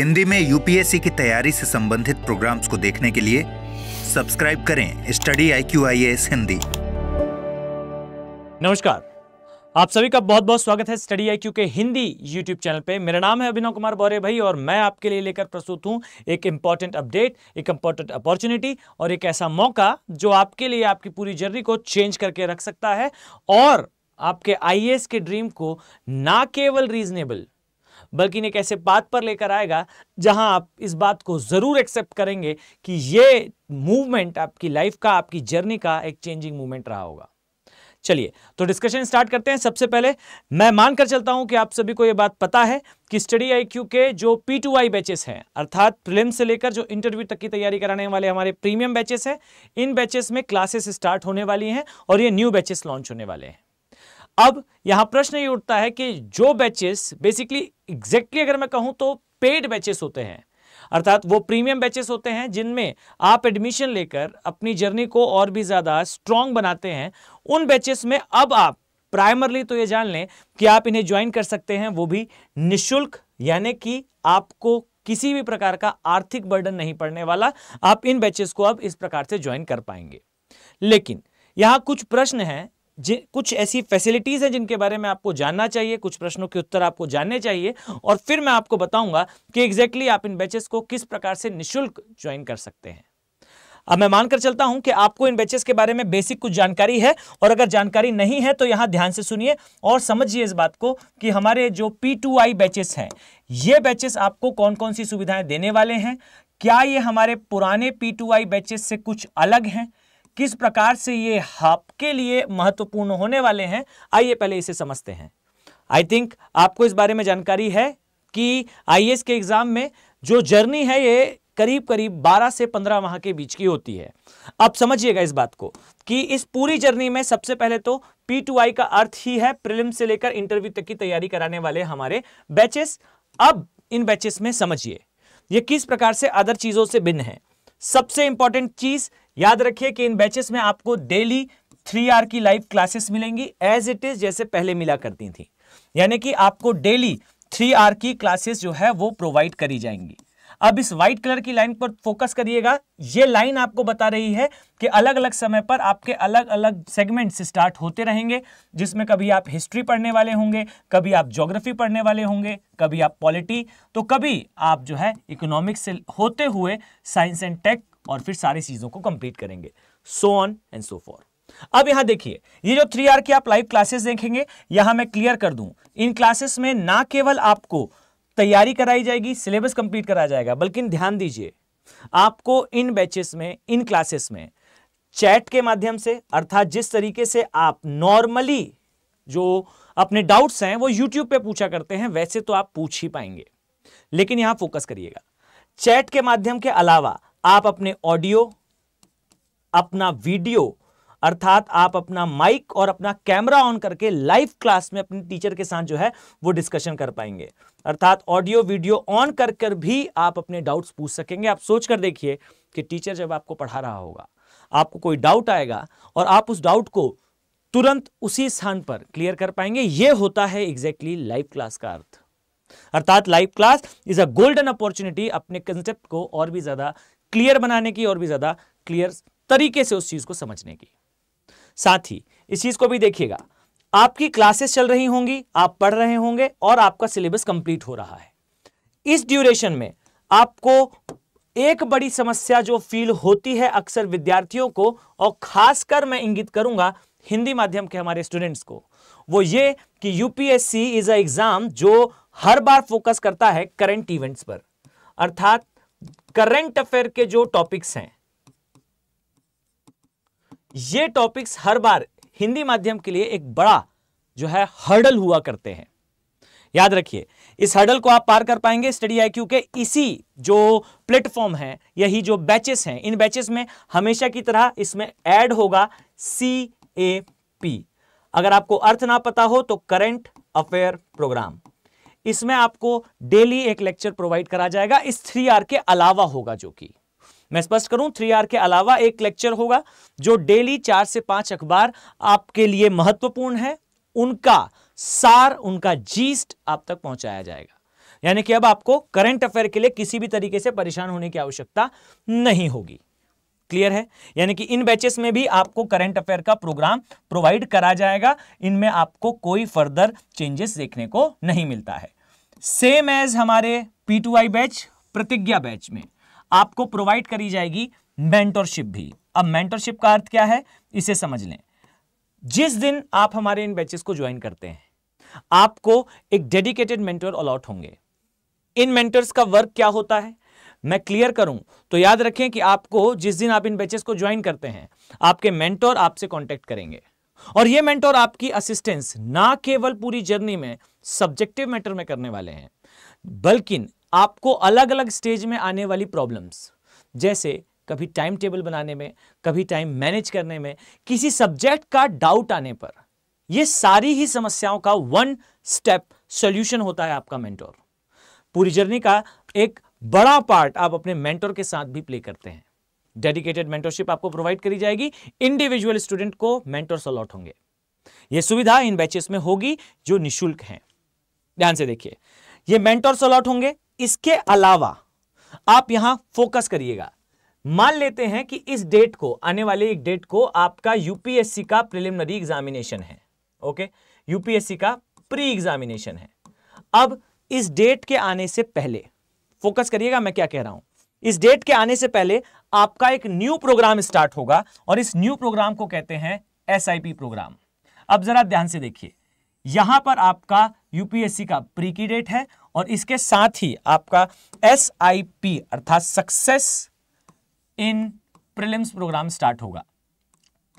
हिंदी में यूपीएससी की तैयारी से संबंधित प्रोग्राम्स को देखने के लिए सब्सक्राइब करें study I Q I S Hindi. नमस्कार। आप सभी का बहुत बहुत स्वागत है स्टडी आई क्यू के हिंदी यूट्यूब चैनल पे। मेरा नाम है अभिनव कुमार बौरे भाई और मैं आपके लिए लेकर प्रस्तुत हूँ एक इंपॉर्टेंट अपडेट एक इंपॉर्टेंट अपॉर्चुनिटी और एक ऐसा मौका जो आपके लिए आपकी पूरी जर्नी को चेंज करके रख सकता है और आपके आईएएस के ड्रीम को ना केवल रीजनेबल बल्कि एक ऐसे बात पर लेकर आएगा, जहाँ आप इस बात को ज़रूर एक्सेप्ट करेंगे कि ये मूवमेंट आपकी लाइफ का, आपकी जर्नी का एक चेंजिंग मूवमेंट रहा होगा। चलिए तो डिस्कशन स्टार्ट करते हैं। सबसे पहले मैं मानकर चलता हूँ कि आप सभी को यह बात पता है कि स्टडी आई क्यू के जो पी टू आई बैचेस हैं, अर्थात प्रिलिम्स से लेकर जो इंटरव्यू तक की तैयारी कराने वाले हमारे प्रीमियम बैचेस हैं, इन बैचेस में क्लासेस स्टार्ट होने वाली हैं और ये न्यू बैचेस लॉन्च होने वाले हैं। अब यहाँ प्रश्न ये उठता है कि जो बैचेस बेसिकली एग्जैक्टली अगर मैं कहूँ तो पेड बैचेस होते हैं। अर्थात वो प्रीमियम बैचेस होते हैं जिनमें आप एडमिशन लेकर अपनी जर्नी को और भी ज़्यादा स्ट्रांग बनाते हैं। उन बैचेस में अब आप प्राइमरली तो ये जान लें कि आप इन्हें ज्वाइन कर सकते हैं, वो भी निशुल्क, यानी कि आपको किसी भी प्रकार का आर्थिक बर्डन नहीं पड़ने वाला, आप इन बैचेस को अब इस प्रकार से ज्वाइन कर पाएँगे। लेकिन यहाँ कुछ प्रश्न हैं कुछ ऐसी फैसिलिटीज़ हैं जिनके बारे में आपको जानना चाहिए, कुछ प्रश्नों के उत्तर आपको जानने चाहिए, और फिर मैं आपको बताऊँगा कि एग्जैक्टली आप इन बैचेस को किस प्रकार से निशुल्क ज्वाइन कर सकते हैं। अब मैं मानकर चलता हूँ कि आपको इन बैचेस के बारे में बेसिक कुछ जानकारी है, और अगर जानकारी नहीं है तो यहाँ ध्यान से सुनिए और समझिए इस बात को कि हमारे जो पी टू आई बैचेस हैं, ये बैचेस आपको कौन कौन सी सुविधाएँ देने वाले हैं? क्या ये हमारे पुराने पी टू आई बैचेस से कुछ अलग हैं? किस प्रकार से ये आपके लिए महत्वपूर्ण होने वाले हैं, आइए पहले इसे समझते हैं। आई थिंक आपको इस बारे में जानकारी है कि आई के एग्ज़ाम में जो जर्नी है, ये करीब करीब 12 से 15 माह के बीच की होती है। अब समझिएगा इस बात को कि इस पूरी जर्नी में सबसे पहले तो पी का अर्थ ही है प्रिलिम से लेकर इंटरव्यू तक की तैयारी कराने वाले हमारे बैचेस अब इन बैचेस में समझिए, ये किस प्रकार से अदर चीज़ों से भिन्न है। सबसे इंपॉर्टेंट चीज़ याद रखिए कि इन बैचेस में आपको डेली थ्री आर की लाइव क्लासेस मिलेंगी एज इट इज़ जैसे पहले मिला करती थी। यानी कि आपको डेली थ्री आर की क्लासेस जो है वो प्रोवाइड करी जाएँगी। अब इस व्हाइट कलर की लाइन पर फोकस करिएगा। ये लाइन आपको बता रही है कि अलग अलग समय पर आपके अलग अलग सेगमेंट्स स्टार्ट होते रहेंगे, जिसमें कभी आप हिस्ट्री पढ़ने वाले होंगे, कभी आप ज्योग्राफी पढ़ने वाले होंगे, कभी आप पॉलिटी तो कभी आप जो है इकोनॉमिक्स से होते हुए साइंस एंड टेक और फिर सारी चीज़ों को कंप्लीट करेंगे। So on and so forth अब यहाँ देखिए, ये जो थ्री आर की आप लाइव क्लासेस देखेंगे, यहाँ मैं क्लियर कर दूँ। इन क्लासेस में ना केवल आपको तैयारी कराई जाएगी सिलेबस कंप्लीट कराया जाएगा, बल्कि ध्यान दीजिए, आपको इन बैचेस में, इन क्लासेस में चैट के माध्यम से, अर्थात जिस तरीके से आप नॉर्मली जो अपने डाउट्स हैं, वो यूट्यूब पे पूछा करते हैं, वैसे तो आप पूछ ही पाएँगे। लेकिन यहाँ फोकस करिएगा। चैट के माध्यम के अलावा आप अपने ऑडियो, अपना वीडियो, अर्थात आप अपना माइक और अपना कैमरा ऑन करके लाइव क्लास में अपने टीचर के साथ जो है वो डिस्कशन कर पाएँगे। अर्थात ऑडियो, वीडियो ऑन कर कर भी आप अपने डाउट्स पूछ सकेंगे। आप सोच कर देखिए कि टीचर जब आपको पढ़ा रहा होगा, आपको कोई डाउट आएगा और आप उस डाउट को तुरंत उसी स्थान पर क्लियर कर पाएँगे यह होता है एग्जैक्टली लाइव क्लास का अर्थ। अर्थात live class is a golden opportunity अपने कंसेप्ट को और भी ज़्यादा क्लियर बनाने की और भी ज़्यादा क्लियर तरीके से उस चीज़ को समझने की। साथ ही, इस चीज़ को भी देखिएगा, आपकी क्लासेस चल रही होंगी, आप पढ़ रहे होंगे और आपका सिलेबस कंप्लीट हो रहा है। इस ड्यूरेशन में आपको एक बड़ी समस्या जो फील होती है अक्सर विद्यार्थियों को, और खासकर मैं इंगित करूँगा हिंदी माध्यम के हमारे स्टूडेंट्स को, वो ये कि यूपीएससी इज़ अ एग्ज़ाम जो हर बार फोकस करता है करंट इवेंट्स पर। अर्थात करंट अफेयर के जो टॉपिक्स हैं, ये टॉपिक्स हर बार हिंदी माध्यम के लिए एक बड़ा जो है हर्डल हुआ करते हैं। याद रखिए, इस हर्डल को आप पार कर पाएँगे स्टडी आईक्यू के। इसी जो प्लेटफॉर्म है, यही जो बैचेस हैं, इन बैचेस में हमेशा की तरह इसमें ऐड होगा सी ए पी अगर आपको अर्थ ना पता हो तो करंट अफेयर प्रोग्राम। इसमें आपको डेली एक लेक्चर प्रोवाइड करा जाएगा। इस थ्री आर के अलावा होगा जो कि। मैं स्पष्ट करूँ, थ्री आर के अलावा एक लेक्चर होगा जो डेली चार से पाँच अखबार आपके लिए महत्वपूर्ण है। उनका सार, उनका जीस्ट आप तक पहुँचाया जाएगा। यानी कि अब आपको करंट अफेयर के लिए किसी भी तरीके से परेशान होने की आवश्यकता नहीं होगी। क्लियर है? यानी कि इन बैचेस में भी आपको करंट अफेयर का प्रोग्राम प्रोवाइड करा जाएगा। इनमें आपको कोई फर्दर चेंजेस देखने को नहीं मिलता है। सेम एज हमारे पी बैच प्रतिज्ञा बैच में आपको प्रोवाइड करी जाएगी मेंटरशिप भी। अब मेंटरशिप का अर्थ क्या है? इसे समझ लें। जिस दिन आप हमारे इन बैचेस को ज्वाइन करते हैं, आपको एक डेडिकेटेड मेंटर अलॉट होंगे। इन मेंटर्स का वर्क क्या होता है? मैं क्लियर करूँ। तो याद रखें कि आपको जिस दिन आप इन बैचेस को ज्वाइन करते हैं, आपके मेंटोर आपसे कांटेक्ट करेंगे। और ये मेंटोर आपकी असिस्टेंस ना केवल पूरी जर्नी में सब्जेक्टिव मैटर में करने वाले हैं, बल्कि आपको अलग अलग स्टेज में आने वाली प्रॉब्लम्स जैसे कभी टाइम टेबल बनाने में, कभी टाइम मैनेज करने में, किसी सब्जेक्ट का डाउट आने पर यह सारी ही समस्याओं का वन स्टेप सॉल्यूशन होता है आपका मेंटोर पूरी जर्नी का एक बड़ा पार्ट आप अपने मेंटोर के साथ भी प्ले करते हैं। डेडिकेटेड मेंटरशिप आपको प्रोवाइड करी जाएगी। इंडिविजुअल स्टूडेंट को मेंटोर अलॉट होंगे। यह सुविधा इन बैचेस में होगी जो निशुल्क हैं। ध्यान से देखिए, ये मेंटोर अलॉट होंगे। इसके अलावा आप यहाँ फोकस करिएगा। मान लेते हैं कि इस डेट को, आने वाले एक डेट को आपका यूपीएससी का प्रिलिमिनरी एग्जामिनेशन है। ओके यूपीएससी का प्री एग्जामिनेशन है। अब इस डेट के आने से पहले फोकस करिएगा, मैं क्या कह रहा हूँ। इस डेट के आने से पहले आपका एक न्यू प्रोग्राम स्टार्ट होगा और इस न्यू प्रोग्राम को कहते हैं एसआईपी प्रोग्राम अब जरा ध्यान से देखिए, यहाँ पर आपका यूपीएससी का प्री की डेट है और इसके साथ ही आपका एसआईपी अर्थात success in prelims program start होगा।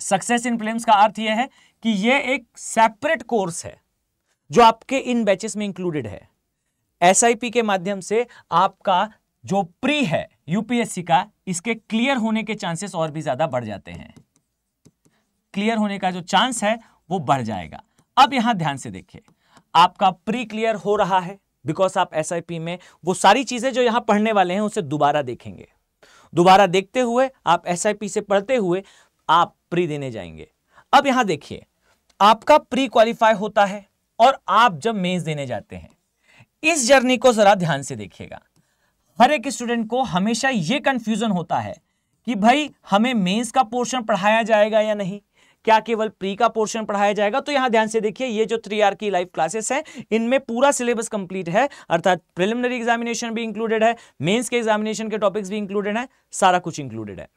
सक्सेस इन प्रिलिम्स का अर्थ यह है कि यह एक सेपरेट कोर्स है, जो आपके इन बैचेस में इंक्लूडेड है। एसआईपी के माध्यम से आपका जो प्री है यूपीएससी का, इसके क्लियर होने के चांसेस और भी ज़्यादा बढ़ जाते हैं। क्लियर होने का जो चांस है, वो बढ़ जाएगा। अब यहाँ ध्यान से देखिए। आपका प्री क्लियर हो रहा है बिकॉज़ आप एसआईपी में, वो सारी चीज़ें जो यहाँ पढ़ने वाले हैं, उसे दोबारा देखेंगे। दोबारा देखते हुए, आप SIP से पढ़ते हुए, आप प्री देने जाएँगे। अब यहाँ देखिए, आपका प्री क्वालिफाई होता है, और आप जब मेंस देने जाते हैं इस जर्नी को जरा ध्यान से देखिएगा। हर एक स्टूडेंट को हमेशा यह कंफ्यूजन होता है कि भाई, हमें मेंस का पोर्शन पढ़ाया जाएगा या नहीं? क्या केवल प्री का पोर्शन पढ़ाया जाएगा? तो यहाँ ध्यान से देखिए, ये जो थ्री आर की लाइव क्लासेस है, इनमें पूरा सिलेबस कंप्लीट है, अर्थात प्रिलिमिनरी एग्जामिनेशन भी इंक्लूडेड है मेंस के एग्जामिनेशन के टॉपिक्स भी इंक्लूडेड है, सारा कुछ इंक्लूडेड है।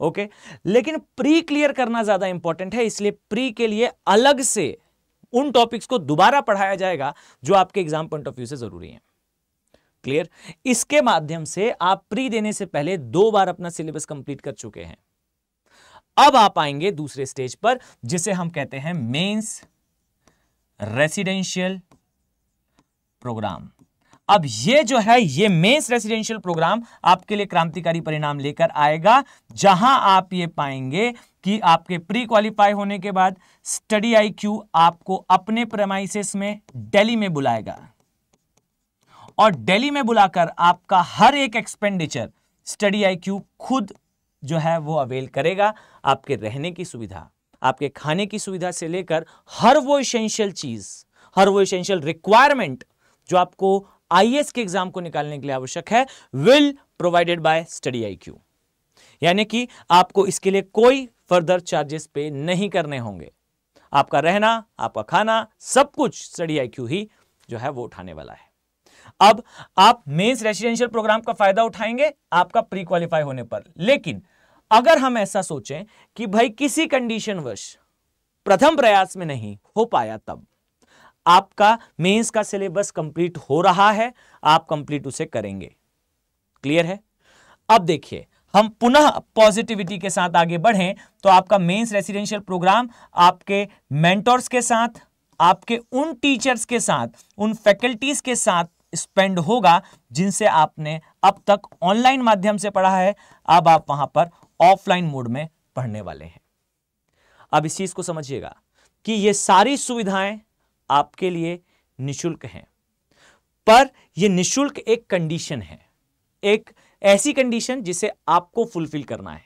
ओके लेकिन प्री क्लियर करना ज़्यादा इंपॉर्टेंट है, इसलिए प्री के लिए अलग से उन टॉपिक्स को दोबारा पढ़ाया जाएगा जो आपके एग्ज़ाम पॉइंट ऑफ़ व्यू से ज़रूरी है। क्लियर इसके माध्यम से आप प्री देने से पहले दो बार अपना सिलेबस कंप्लीट कर चुके हैं। अब आप आएँगे दूसरे स्टेज पर, जिसे हम कहते हैं मेंस रेसिडेंशियल प्रोग्राम अब ये जो है, ये मेंस रेसिडेंशियल प्रोग्राम आपके लिए क्रांतिकारी परिणाम लेकर आएगा, जहाँ आप ये पाएँगे कि आपके प्री क्वालिफाई होने के बाद स्टडी आईक्यू आपको अपने प्रेमाइसिस में दिल्ली में बुलाएगा। और दिल्ली में बुलाकर आपका हर एक एक्सपेंडिचर स्टडी आईक्यू खुद जो है वो अवेल करेगा, आपके रहने की सुविधा, आपके खाने की सुविधा से लेकर हर वो इसेंशियल चीज़, हर वो इसेंशियल रिक्वायरमेंट जो आपको आईएएस के एग्ज़ाम को निकालने के लिए आवश्यक है, will provided by study IQ. यानी कि आपको इसके लिए कोई फर्दर चार्जेस पे नहीं करने होंगे। आपका रहना, आपका खाना, सब कुछ स्टडी आईक्यू ही जो है वो उठाने वाला है। अब आप मेंस रेसिडेंशियल प्रोग्राम का फ़ायदा उठाएँगे, आपका प्री क्वालिफाई होने पर। लेकिन अगर हम ऐसा सोचें कि भाई किसी कंडीशन वश प्रथम प्रयास में नहीं हो पाया तब आपका मेंस का सिलेबस कंप्लीट हो रहा है, आप कंप्लीट उसे करेंगे। क्लियर है? अब देखिए, हम पुनः पॉजिटिविटी के साथ आगे बढ़ें तो आपका मेंस रेसिडेंशियल प्रोग्राम, आपके मेंटर्स के साथ, आपके उन टीचर्स के साथ, उन फैकल्टीज के साथ स्पेंड होगा, जिनसे आपने अब तक ऑनलाइन माध्यम से पढ़ा है, अब आप वहाँ पर ऑफलाइन मोड में पढ़ने वाले हैं। अब इस चीज़ को समझिएगा कि ये सारी सुविधाएँ आपके लिए निशुल्क हैं। पर यह निशुल्क एक कंडीशन है। एक ऐसी कंडीशन जिसे आपको फुलफिल करना है।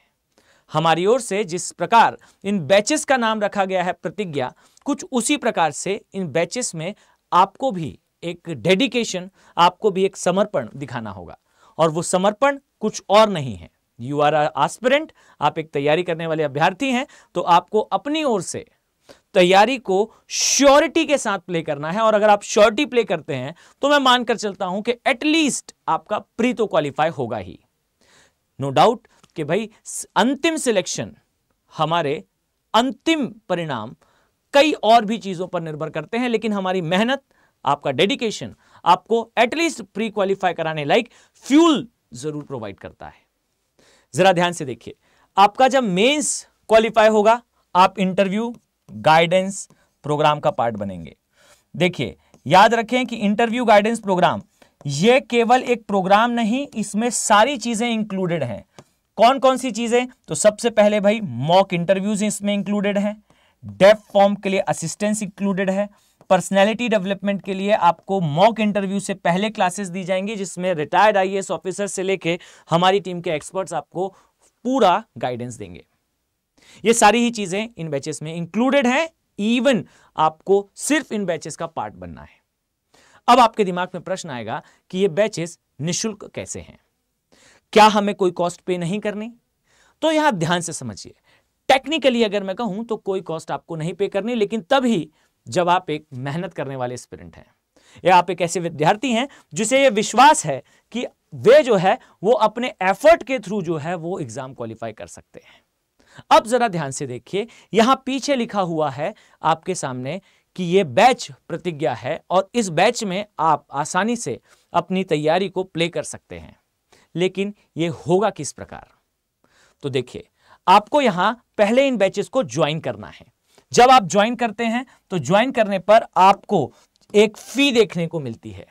हमारी ओर से जिस प्रकार इन बैचेस का नाम रखा गया है प्रतिज्ञा, कुछ उसी प्रकार से इन बैचेस में आपको भी एक डेडिकेशन आपको भी एक समर्पण दिखाना होगा। और वो समर्पण कुछ और नहीं है। यू आर आस्पिरेंट आप एक तैयारी करने वाले अभ्यर्थी हैं तो आपको अपनी ओर से तैयारी को श्योरिटी के साथ प्ले करना है। और अगर आप श्योरिटी प्ले करते हैं तो मैं मानकर चलता हूँ कि एटलीस्ट आपका प्री तो क्वालिफाई होगा ही। नो no डाउट कि भाई, अंतिम सिलेक्शन हमारे अंतिम परिणाम कई और भी चीज़ों पर निर्भर करते हैं, लेकिन हमारी मेहनत, आपका डेडिकेशन आपको एटलीस्ट प्री क्वालिफाई कराने लाइक फ्यूल ज़रूर प्रोवाइड करता है। जरा ध्यान से देखिए, आपका जब मेंस क्वालिफाई होगा, आप इंटरव्यू गाइडेंस प्रोग्राम का पार्ट बनेंगे। देखिए, याद रखें कि इंटरव्यू गाइडेंस प्रोग्राम यह केवल एक प्रोग्राम नहीं, इसमें सारी चीज़ें इंक्लूडेड हैं। कौन कौन सी चीज़ें? तो सबसे पहले भाई मॉक इंटरव्यूज़ इसमें इंक्लूडेड है। डेफ फॉर्म के लिए असिस्टेंस इंक्लूडेड है। पर्सनैलिटी डेवलपमेंट के लिए आपको मॉक इंटरव्यू से पहले क्लासेस दी जाएँगी, जिसमें रिटायर्ड आईएएस ऑफिसर से लेके हमारी टीम के एक्सपर्ट्स आपको पूरा गाइडेंस देंगे। ये सारी ही चीज़ें इन बैचेस में इंक्लूडेड हैं इवन आपको सिर्फ़ इन बैचेस का पार्ट बनना है। अब आपके दिमाग में प्रश्न आएगा कि ये बैचेस निशुल्क कैसे हैं? क्या हमें कोई कॉस्ट पे नहीं करनी? तो यहाँ ध्यान से समझिए। टेक्निकली अगर मैं कहूँ तो कोई कॉस्ट आपको नहीं पे करनी, लेकिन तभी जब आप एक मेहनत करने वाले स्पिरिट हैं। या आप एक ऐसे विद्यार्थी हैं जिसे यह विश्वास है कि वे जो है, वो अपने एफर्ट के थ्रू जो है, वो एग्ज़ाम क्वालिफाई कर सकते हैं। अब जरा ध्यान से देखिए, यहाँ पीछे लिखा हुआ है आपके सामने कि यह बैच प्रतिज्ञा है और इस बैच में आप आसानी से अपनी तैयारी को प्ले कर सकते हैं। लेकिन यह होगा किस प्रकार? तो देखिए, आपको यहाँ पहले इन बैचेस को ज्वाइन करना है। जब आप ज्वाइन करते हैं तो ज्वाइन करने पर आपको एक फ़ी देखने को मिलती है।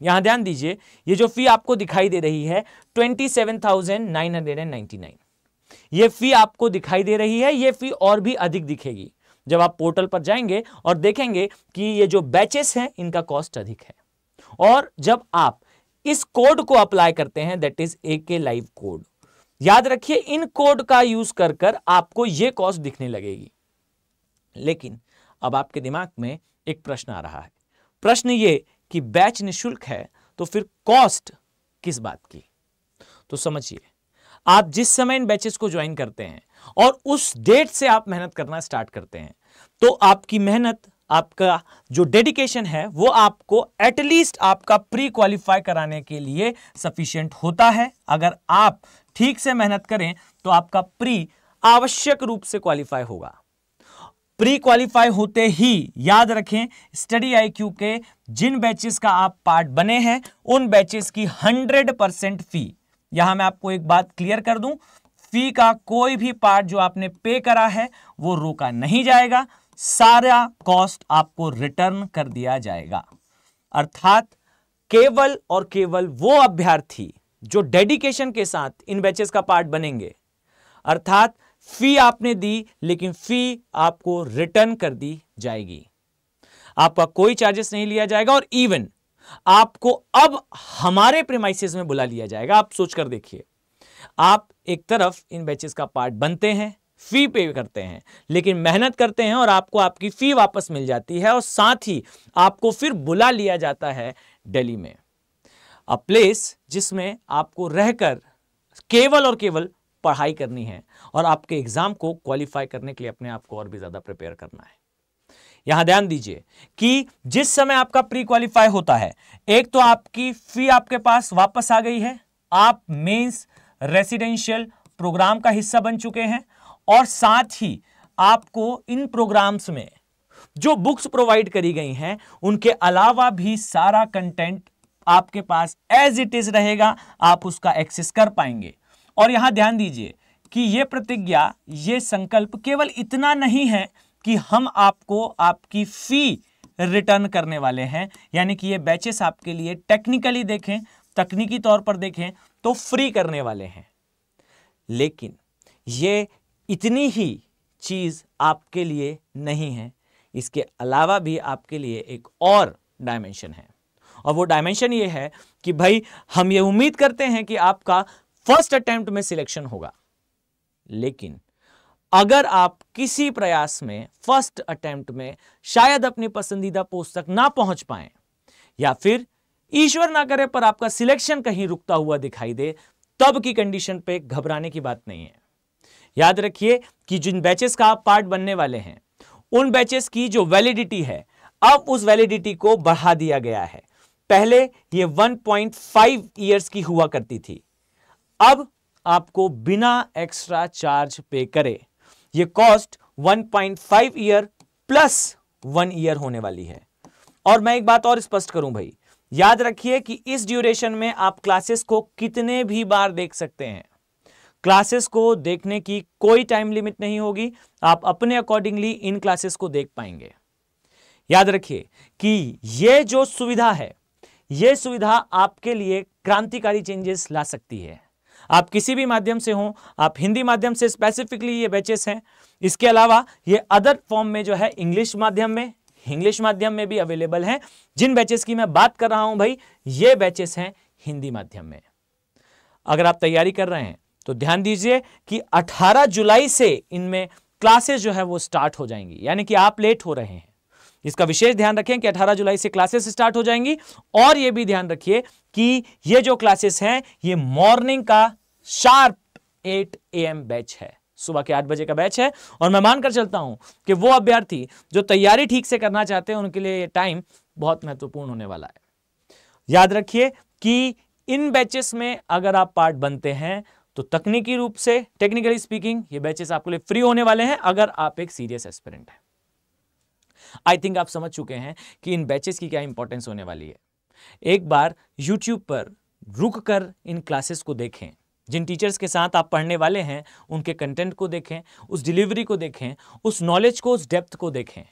यहाँ ध्यान दीजिए, ये जो फ़ी आपको दिखाई दे रही है, twenty seven thousand nine hundred and ninety nine. ये फ़ी आपको दिखाई दे रही है, ये फ़ी और भी अधिक दिखेगी। जब आप पोर्टल पर जाएँगे और देखेंगे कि ये जो बैचेस हैं, इनका कॉस्ट अधिक है। और जब आप इस कोड को अप्लाई करते हैं दैट इज़ ए के लाइव कोड याद रखिए, इन कोड का यूज़ कर कर आपको ये कॉस्ट दिखने लगेगी। लेकिन अब आपके दिमाग में एक प्रश्न आ रहा है। प्रश्न ये कि बैच निशुल्क है तो फिर कॉस्ट किस बात की? तो समझिए आप जिस समय इन बैचेस को ज्वाइन करते हैं और उस डेट से आप मेहनत करना स्टार्ट करते हैं तो आपकी मेहनत, आपका जो डेडिकेशन है, वो आपको एटलीस्ट आपका प्री क्वालिफाई कराने के लिए सफिशियंट होता है। अगर आप ठीक से मेहनत करें तो आपका प्री आवश्यक रूप से क्वालिफाई होगा। प्री क्वालिफाई होते ही याद रखें स्टडी आईक्यू के जिन बैचेस का आप पार्ट बने हैं, उन बैचेस की 100 परसेंट फ़ी यहाँ मैं आपको एक बात क्लियर कर दूँ फ़ी का कोई भी पार्ट जो आपने पे करा है, वो रोका नहीं जाएगा, सारा कॉस्ट आपको रिटर्न कर दिया जाएगा। अर्थात केवल और केवल वो अभ्यर्थी जो डेडिकेशन के साथ इन बैचेस का पार्ट बनेंगे। अर्थात फ़ी आपने दी, लेकिन फ़ी आपको रिटर्न कर दी जाएगी। आपका कोई चार्जेस नहीं लिया जाएगा, और इवन आपको अब हमारे प्रेमाइसिस में बुला लिया जाएगा। आप सोचकर देखिए। आप एक तरफ़ इन बैचेस का पार्ट बनते हैं फ़ी पे करते हैं, लेकिन मेहनत करते हैं और आपको आपकी फ़ी वापस मिल जाती है और साथ ही आपको फिर बुला लिया जाता है दिल्ली में। अ प्लेस जिसमें आपको रहकर केवल और केवल पढ़ाई करनी है और आपके एग्ज़ाम को क्वालिफाई करने के लिए अपने आप को और भी ज़्यादा प्रिपेयर करना है। यहाँ ध्यान दीजिए कि जिस समय आपका प्री क्वालिफाई होता है, एक तो आपकी फ़ी आपके पास वापस आ गई है। आप मेंस रेसिडेंशियल प्रोग्राम का हिस्सा बन चुके हैं और साथ ही आपको इन प्रोग्राम्स में जो बुक्स प्रोवाइड करी गई हैं, उनके अलावा भी सारा कंटेंट आपके पास एज इट इज़ रहेगा, आप उसका एक्सेस कर पाएँगे। और यहाँ ध्यान दीजिए कि यह प्रतिज्ञा यह संकल्प केवल इतना नहीं है कि हम आपको आपकी फ़ी रिटर्न करने वाले हैं। यानी कि ये बैचेस आपके लिए टेक्निकली देखें, तकनीकी तौर पर देखें तो फ्री करने वाले हैं। लेकिन ये इतनी ही चीज़ आपके लिए नहीं है। इसके अलावा भी आपके लिए एक और डायमेंशन है। और वो डायमेंशन ये है कि भाई, हम ये उम्मीद करते हैं कि आपका फ़र्स्ट अटेम्प्ट में सिलेक्शन होगा। लेकिन अगर आप किसी प्रयास में फ़र्स्ट अटेम्प्ट में, शायद अपनी पसंदीदा पोस्ट तक ना पहुँच पाए, या फिर ईश्वर ना करे पर आपका सिलेक्शन कहीं रुकता हुआ दिखाई दे, तब की कंडीशन पे घबराने की बात नहीं है। याद रखिए कि जिन बैचेस का आप पार्ट बनने वाले हैं, उन बैचेस की जो वैलिडिटी है, अब उस वैलिडिटी को बढ़ा दिया गया है। पहले ये 1.5 इयर्स की हुआ करती थी। अब आपको बिना एक्स्ट्रा चार्ज पे करे ये cost 1.5 year plus one year होने वाली है। और मैं एक बात और स्पष्ट करूँ भाई, याद रखिए कि इस ड्यूरेशन में आप क्लासेस को कितने भी बार देख सकते हैं। क्लासेस को देखने की कोई टाइम लिमिट नहीं होगी, आप अपने अकॉर्डिंगली इन क्लासेस को देख पाएँगे। याद रखिए कि यह जो सुविधा है यह सुविधा आपके लिए क्रांतिकारी चेंजेस ला सकती है। आप किसी भी माध्यम से हो, आप हिंदी माध्यम से स्पेसिफिकली ये बैचेस हैं। इसके अलावा ये अदर फॉर्म में जो है इंग्लिश माध्यम में इंग्लिश माध्यम में भी अवेलेबल हैं। जिन बैचेस की मैं बात कर रहा हूँ भाई, ये बैचेस हैं हिंदी माध्यम में। अगर आप तैयारी कर रहे हैं तो ध्यान दीजिए कि 18 जुलाई से इनमें क्लासेस जो है वो स्टार्ट हो जाएँगी। यानी कि आप लेट हो रहे हैं। इसका विशेष ध्यान रखें कि 18 जुलाई से क्लासेस स्टार्ट हो जाएँगी। और यह भी ध्यान रखिए कि ये जो क्लासेस हैं, ये मॉर्निंग का शार्प 8 एम बैच है। सुबह के आठ बजे का बैच है और मैं मानकर चलता हूँ कि वो अभ्यर्थी जो तैयारी ठीक से करना चाहते हैं, उनके लिए टाइम बहुत महत्वपूर्ण होने वाला है। याद रखिए कि इन बैचेस में अगर आप पार्ट बनते हैं तो तकनीकी रूप से टेक्निकली स्पीकिंग ये बैचेस आपके लिए फ्री होने वाले हैं अगर आप एक सीरियस एस्पिरेंट हैं। आई थिंक आप समझ चुके हैं कि इन बैचेस की क्या इंपॉर्टेंस होने वाली है। एक बार यूट्यूब पर रुक कर इन क्लासेस को देखें। जिन टीचर्स के साथ आप पढ़ने वाले हैं, उनके कंटेंट को देखें, उस डिलीवरी को देखें, उस नॉलेज को, उस डेप्थ को देखें।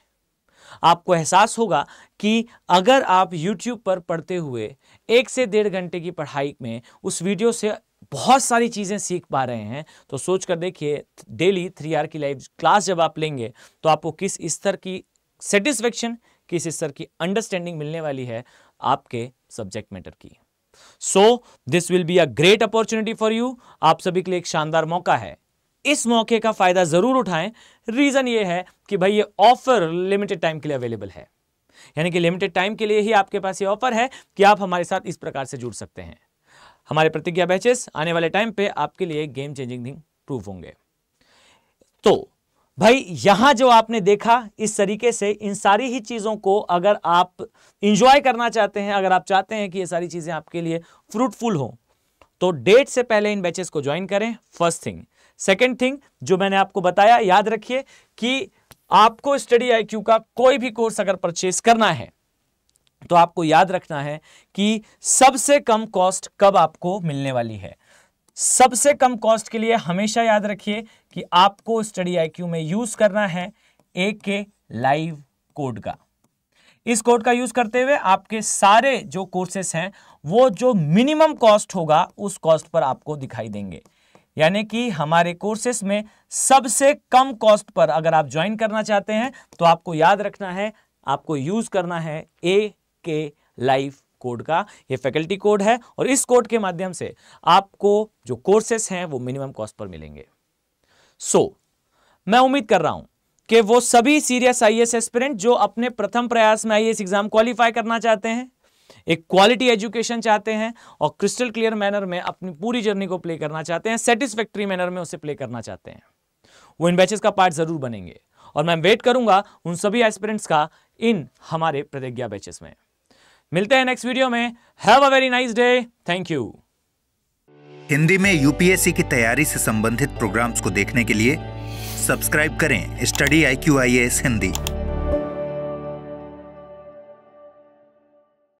आपको एहसास होगा कि अगर आप YouTube पर पढ़ते हुए एक से डेढ़ घंटे की पढ़ाई में उस वीडियो से बहुत सारी चीज़ें सीख पा रहे हैं तो सोच कर देखिए डेली थ्री आर की लाइव क्लास जब आप लेंगे तो आपको किस स्तर की सेटिस्फेक्शन किस स्तर की अंडरस्टैंडिंग मिलने वाली है आपके सब्जेक्ट मैटर की। So this will be a great opportunity for you आप सभी के लिए एक शानदार मौका है। इस मौके का फ़ायदा ज़रूर उठाएँ। रीजन ये है कि भाई ये ऑफ़र लिमिटेड टाइम के लिए अवेलेबल है। यानी कि लिमिटेड टाइम के लिए ही आपके पास ये ऑफ़र है कि आप हमारे साथ इस प्रकार से जुड़ सकते हैं। हमारे प्रतिज्ञा बैचेस आने वाले टाइम पे आपके लिए गेम चेंजिंग थिंग प्रूफ होंगे। तो भाई, यहाँ जो आपने देखा, इस तरीके से इन सारी ही चीज़ों को अगर आप इंजॉय करना चाहते हैं, अगर आप चाहते हैं कि ये सारी चीज़ें आपके लिए फ्रूटफुल हो तो डेट से पहले इन बैचेस को ज्वाइन करें फ़र्स्ट थिंग सेकेंड थिंग जो मैंने आपको बताया, याद रखिए कि आपको स्टडी आईक्यू का कोई भी कोर्स अगर परचेस करना है तो आपको याद रखना है कि सबसे कम कॉस्ट कब आपको मिलने वाली है। सबसे कम कॉस्ट के लिए हमेशा याद रखिए कि आपको स्टडी आईक्यू में यूज़ करना है ए के लाइव कोड का। इस कोड का यूज़ करते हुए आपके सारे जो कोर्सेस हैं, वो जो मिनिमम कॉस्ट होगा, उस कॉस्ट पर आपको दिखाई देंगे। यानी कि हमारे कोर्सेस में सबसे कम कॉस्ट पर अगर आप ज्वाइन करना चाहते हैं तो आपको याद रखना है, आपको यूज़ करना है ए के लाइव कोड का। ये फैकल्टी कोड है और इस कोड के माध्यम से आपको जो कोर्सेस हैं, वो मिनिमम कॉस्ट पर मिलेंगे। सो so, मैं उम्मीद कर रहा हूँ कि वो सभी सीरियस आईएएस एस्पिरेंट जो अपने प्रथम प्रयास में आईएएस एग्ज़ाम क्वालिफाई करना चाहते हैं एक क्वालिटी एजुकेशन चाहते हैं और क्रिस्टल क्लियर मैनर में अपनी पूरी जर्नी को प्ले करना चाहते हैं सेटिस्फैक्ट्री मैनर में उसे प्ले करना चाहते हैं। वो इन बैचेस का पार्ट ज़रूर बनेंगे और मैं वेट करूँगा उन सभी एस्पिरेंट्स का इन हमारे प्रतिज्ञा बैचेस में। मिलते हैं नेक्स्ट वीडियो में। Have a very nice day thank you Hindi में यूपीएससी की तैयारी से संबंधित प्रोग्राम्स को देखने के लिए सब्सक्राइब करें study I Q I S Hindi.